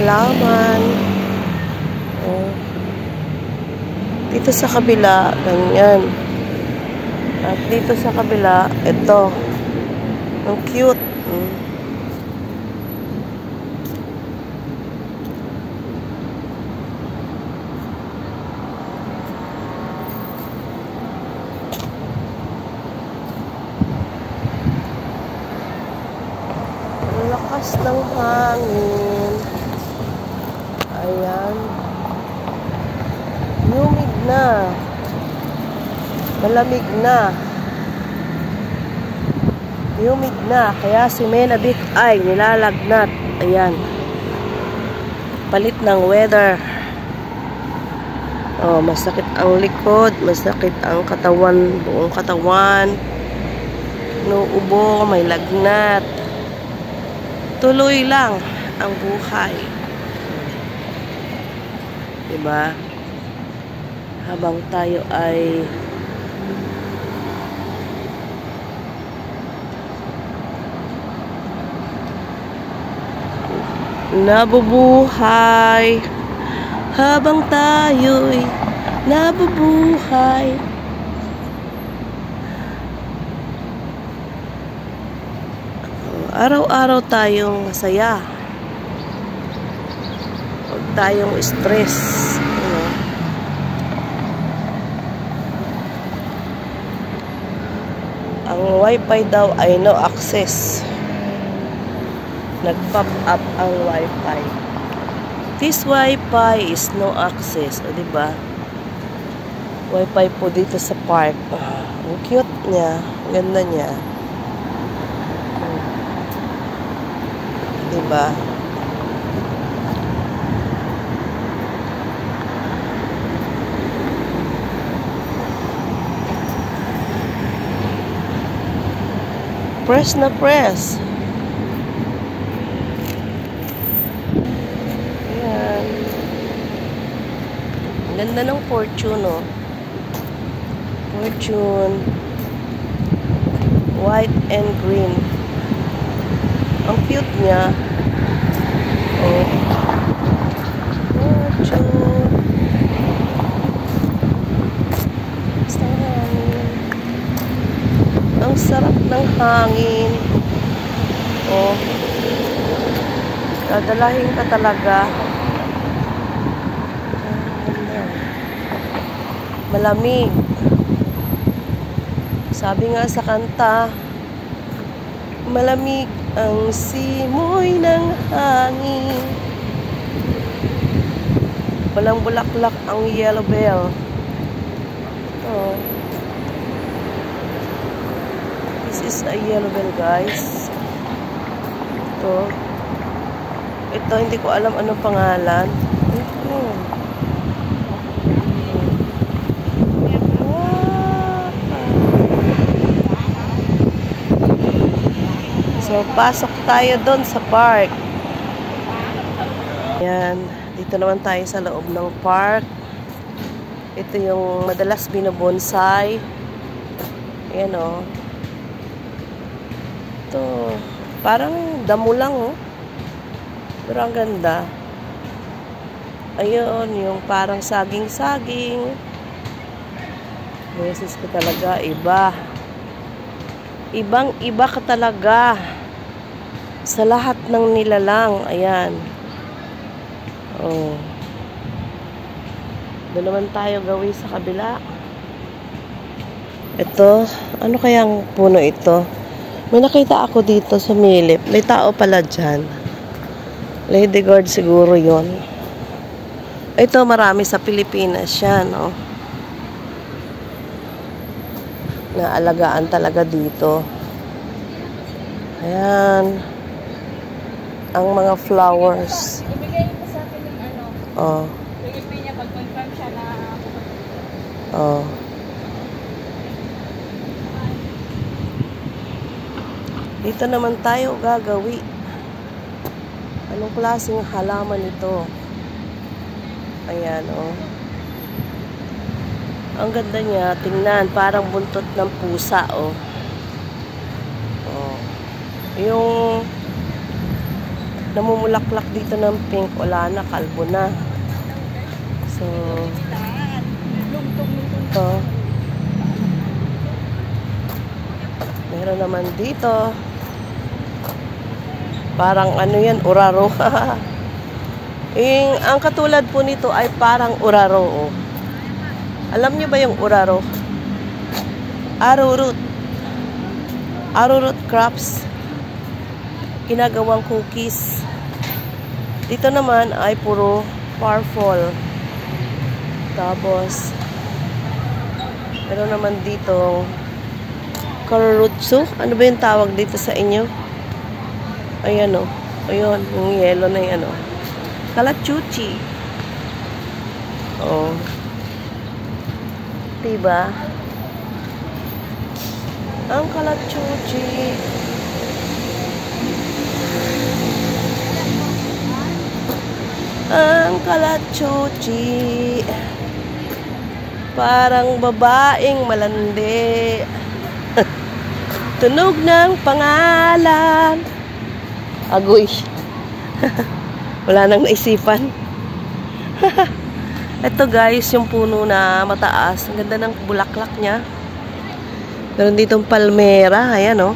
halaman. Oh. Dito sa kabila, ganyan. At dito sa kabila, ito. Ang cute. Ang lakas ng hangin. Ayan. Humid na. Malamig na. Humid na. Kaya si Menabit ay nilalagnat. Ayan. Palit ng weather. Oh, masakit ang likod, masakit ang katawan, buong katawan. Nuubo, may lagnat. Tuloy lang ang buhay. Diba? Habang tayo ay nabubuhay. Habang tayo'y nabubuhay. Araw-araw tayong masaya huwag tayong stress you know? ang wifi daw ay no access. Nag-pop up ang wifi. This wifi is no access o diba wifi po dito sa park. Ang cute niya. Ganda niya. Diba? Press na press. Ayan. Ang Ganda ng fortune, oh. Fortune. White and green. Ang cute niya. Oh. Fortune. Basta hangin. Ang sarap ng hangin. Oh. Dadalahin ka talaga. Malamig. Sabi nga sa kanta, malamig ang simoy ng hangin. Walang bulaklak ang yellow bell. Ito. Is a yellow bell, guys. Ito. Ito, hindi ko alam anong pangalan. Ito. So, pasok tayo doon sa park. Yan. Dito naman tayo sa loob ng park. Ito yung madalas binobonsai. Ayan o. Oh. Ito. Parang damo lang. Oh. Pero ang ganda. Ayun, yung parang saging-saging. Beses ko talaga, iba. Ibang iba ka talaga sa lahat ng nilalang. Ayan. Oh. Doon naman tayo gawin sa kabila. Ito, ano kayang puno ito? May nakita ako dito sa Milip. May tao pala dyan. Lady Guard siguro yon. Ito marami sa Pilipinas yan, no? Naalagaan talaga dito. Ayan. Ang mga flowers. Ibigay mo sa akin yung ano. Oh. Niya pag-confirm siya na Oh. Dito naman tayo gagawi. Anong klaseng halaman ito? Ayan, oh. Ang ganda niya, tingnan, parang buntot ng pusa, oh. Oh. Yung namumulaklak dito ng pink. Wala na, kalbo na. So, ito. Meron naman dito. Parang ano yan, uraro. Yung, ang katulad po nito ay parang uraro. Oh. Alam niyo ba yung uraro? Arrowroot. Arrowroot crops. Ginagawang cookies. Dito naman ay puro parfol. Tapos, meron naman dito karutsu. Ano ba yung tawag dito sa inyo? Ayan o. Ayun, yung yellow na yan o. Kalachuchi. Oh. Diba? Ang kalachuchi. Ang kalachuchi. Parang babaeng malandi. Tunog ng pangalan. Agoy. Wala nang naisipan. Ito guys, yung puno na mataas. Ang ganda ng bulaklak niya. Meron ditong palmera. Ayan oh.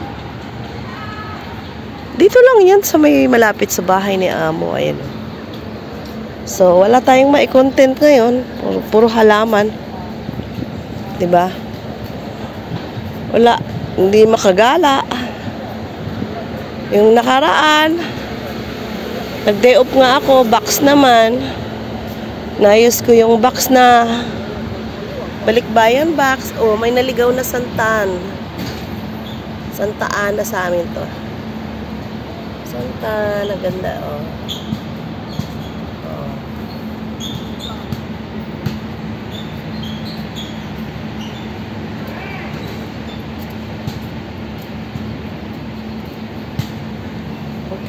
Dito lang yan sa may malapit sa bahay ni Amo. Ayan oh. So, wala tayong mai-content ngayon. Puro, puro halaman. ba? Wala. Hindi makagala. Yung nakaraan, nag-day off nga ako, box naman. Nayos ko yung box na balikbayan box. Oh, may naligaw na santan. Santa Ana sa amin to. Santa, naganda oh. oh.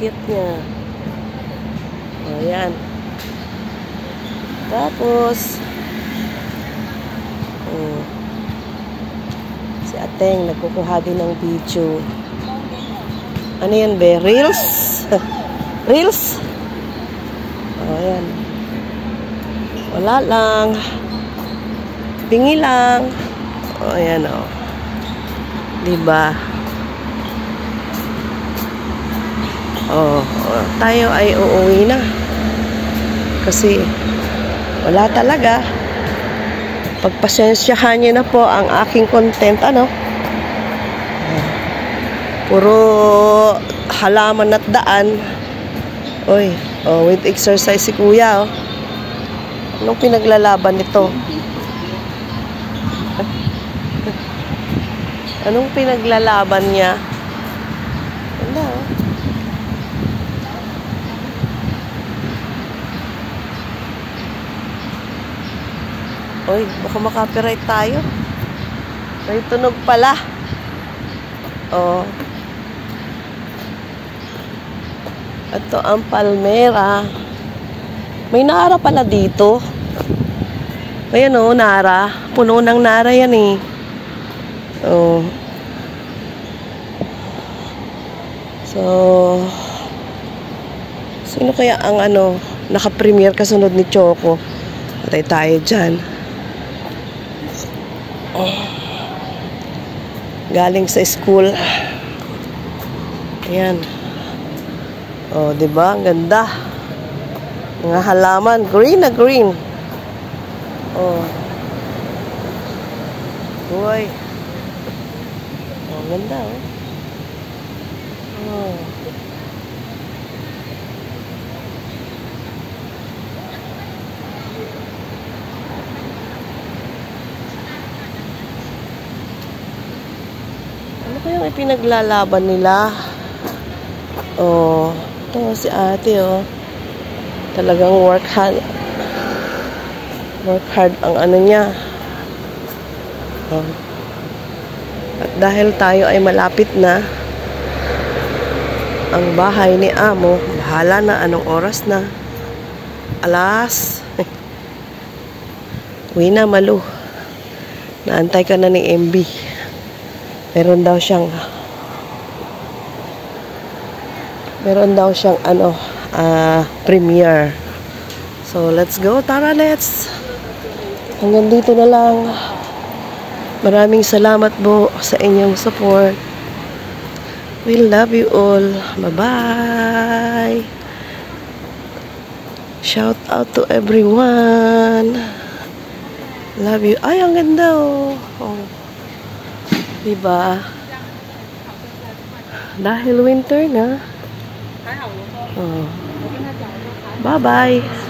Cute niya. Oh, yan. Tapos, oh, si Ateng nagkukuha din ng video. Ano yan, be? Reels? Reels? Oh, yan. Wala lang. Bingi lang. Oh, yan, oh. Diba? Oh, tayo ay uuwi na. Kasi wala talaga. Pagpasensyahan niyo na po ang aking content, ano? Puro halaman at daan. Oy, oh, with exercise si kuya, oh. Anong pinaglalaban nito? Anong pinaglalaban niya? Wala, oh. Oy, baka makapiright tayo. May tunog pala. Oh. Ito ang palmera. May nara pala dito. Ayan oh, nara. Puno ng nara yan eh. Oh. So, sino kaya ang ano, naka-premiere kasunod ni Choco? Patay tayo dyan. Galing sa school. Ayan. Oh, 'di ba? Ang ganda. Mga halaman, green na green. Oh. Boy. Oh, ganda oh. Oh. Ano kaya ipinaglalaban nila? Oh, ito si ate oh. Talagang work hard. Work hard ang ano niya. Oh. At dahil tayo ay malapit na, ang bahay ni Amo, bahala na anong oras na. Alas. Uwi na, Malu. Naantay ka na ni MB. Meron daw siyang meron daw siyang ano ah, premiere. So, let's go. Tara, let's. Hanggang dito na lang. Maraming salamat po sa inyong support. We love you all. Bye-bye. Shout out to everyone. Love you. Ay, ang ganda oh. oh. Diba? Dahil winter na. Oh. Bye-bye.